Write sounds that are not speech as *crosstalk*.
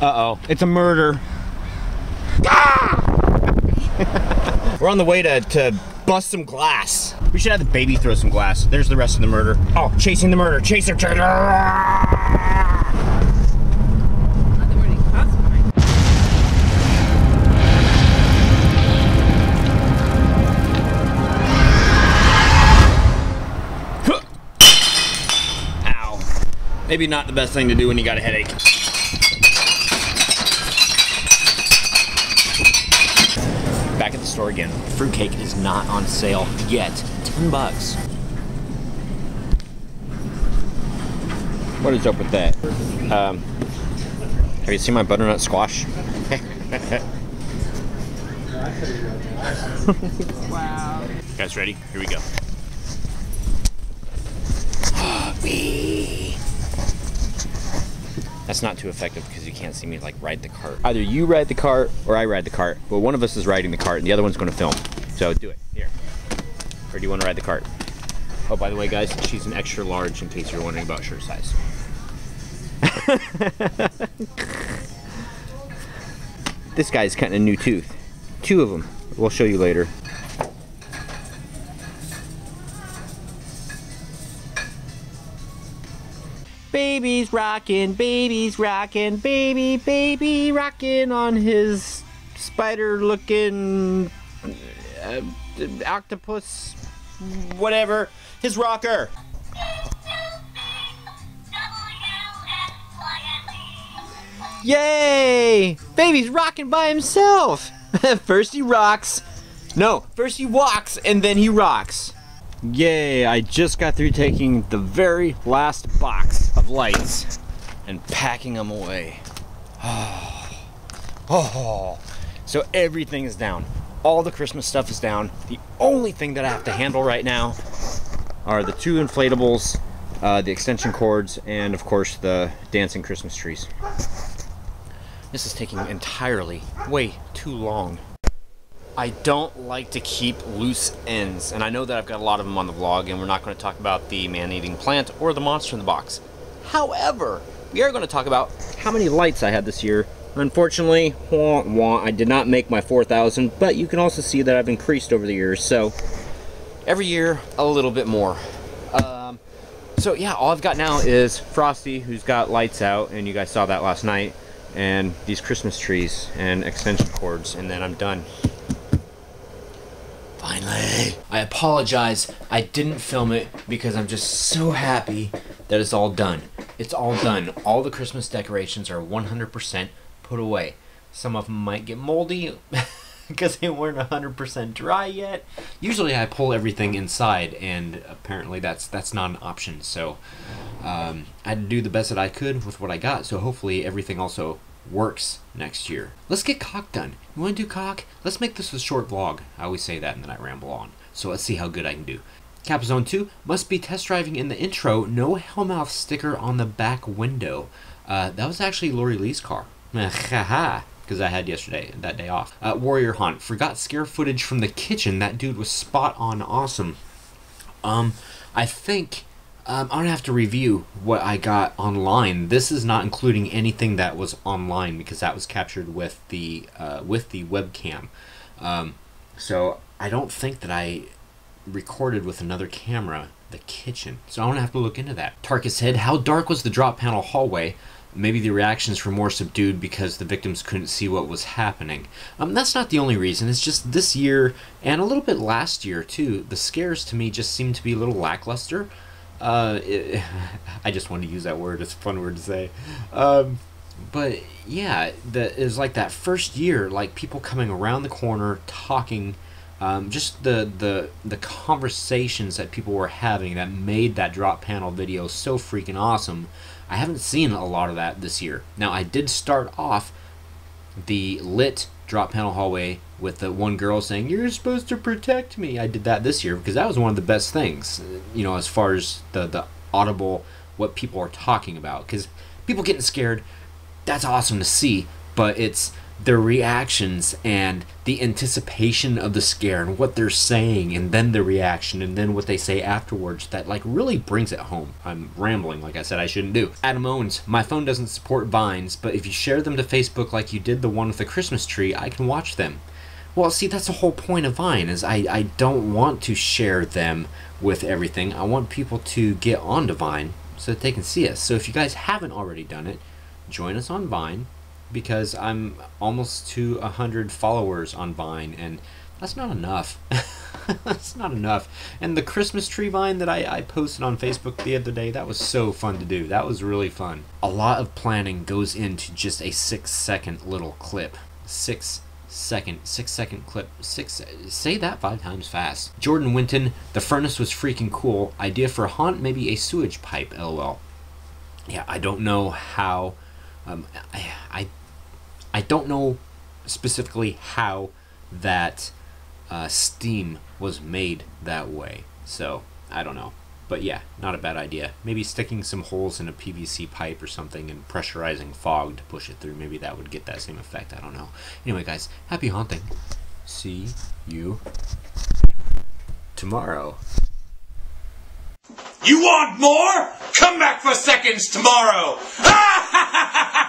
Uh-oh, it's a murder. *laughs* We're on the way to, to bust some glass. We should have the baby throw some glass. There's the rest of the murder. Oh, chasing the murder. Chaser. Ow. Maybe not the best thing to do when you got a headache. Back at the store again. Fruitcake is not on sale yet. 10 bucks. What is up with that? Um, have you seen my butternut squash? *laughs* Wow. Guys, ready? Here we go. *gasps* *gasps* That's not too effective because you can't see me like ride the cart. Either you ride the cart or I ride the cart, but one of us is riding the cart and the other one's to film. So do it. Here. Or do you want to ride the cart? Oh, by the way, guys, she's an extra large in case you're wondering about shirt size. *laughs* this guy's cutting a new tooth. Two of them. We'll show you later. Baby's rocking, baby's rocking, baby, baby rocking on his spider looking uh, octopus, whatever, his rocker. Yay! Baby's rocking by himself. *laughs* first he rocks. No, first he walks and then he rocks. Yay, I just got through taking the very last box lights and packing them away. *sighs* Oh, *sighs* so everything is down. All the Christmas stuff is down. The only thing that I have to handle right now are the two inflatables, uh, the extension cords, and of course the dancing Christmas trees. This is taking entirely way too long. I don't like to keep loose ends, and I know that I've got a lot of them on the vlog, and we're not going to talk about the man-eating plant or the monster in the box. However, we are going to talk about how many lights I had this year. Unfortunately, wah, wah, I did not make my 4,000, but you can also see that I've increased over the years, so every year a little bit more. Um, so yeah, all I've got now is Frosty, who's got lights out, and you guys saw that last night, and these Christmas trees and extension cords, and then I'm done. Finally. I apologize. I didn't film it because I'm just so happy that it's all done. It's all done. All the Christmas decorations are 100% put away. Some of them might get moldy *laughs* because they weren't 100% dry yet. Usually I pull everything inside and apparently that's that's not an option. So um, I had to do the best that I could with what I got. So hopefully everything also works next year. Let's get cock done. You want to do cock? Let's make this a short vlog. I always say that and then I ramble on. So let's see how good I can do. Capzone 2 must be test driving in the intro. No Hellmouth sticker on the back window. Uh, that was actually Lori Lee's car. *laughs* Because I had yesterday, that day off. Uh, Warrior Hunt. Forgot scare footage from the kitchen. That dude was spot on awesome. Um, I think um, I'm gonna have to review what I got online. This is not including anything that was online because that was captured with the uh, with the webcam. Um, so I don't think that I recorded with another camera the kitchen. So I'm gonna have to look into that. Tarkus said, how dark was the drop panel hallway? Maybe the reactions were more subdued because the victims couldn't see what was happening. Um, that's not the only reason. It's just this year and a little bit last year too. The scares to me just seem to be a little lackluster. Uh, it, *laughs* I just want to use that word. It's a fun word to say. Um, but yeah, the, it was like that first year, like people coming around the corner talking. Um, just the, the the conversations that people were having that made that drop panel video so freaking awesome. I haven't seen a lot of that this year. Now I did start off the lit drop panel hallway with the one girl saying you're supposed to protect me i did that this year because that was one of the best things you know as far as the the audible what people are talking about because people getting scared that's awesome to see but it's their reactions and the anticipation of the scare and what they're saying and then the reaction and then what they say afterwards that like really brings it home. I'm rambling like I said I shouldn't do. Adam Owens, my phone doesn't support vines, but if you share them to Facebook like you did the one with the Christmas tree, I can watch them. Well, see, that's the whole point of Vine is I, I don't want to share them with everything. I want people to get onto Vine so that they can see us. So if you guys haven't already done it, join us on Vine because I'm almost to a hundred followers on Vine, and that's not enough. *laughs* that's not enough. And the Christmas tree vine that I, I posted on Facebook the other day, that was so fun to do. That was really fun. A lot of planning goes into just a six second little clip. Six second, six second clip. Six. Say that five times fast. Jordan Winton, the furnace was freaking cool. Idea for a haunt, maybe a sewage pipe. LOL. Yeah, I don't know how. Um, I, I, I don't know specifically how that uh, steam was made that way. So I don't know. But yeah, not a bad idea. Maybe sticking some holes in a PVC pipe or something and pressurizing fog to push it through. Maybe that would get that same effect. I don't know. Anyway, guys, happy haunting. See you tomorrow. You want more? Come back for seconds tomorrow! *laughs*